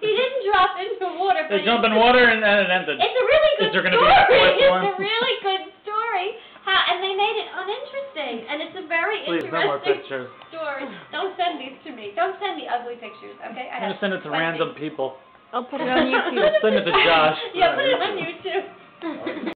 he didn't drop into water. They jump in water and then it ended. It's a really good Is there gonna story. be a fourth it's one? a really good story. How and they made it uninteresting, and it's a very Please, no more interesting pictures. story. Don't send these to me. Don't send me ugly pictures, okay? I am have gonna send it to 20. random people. I'll put it on YouTube. Send it to Josh. yeah, put it on YouTube.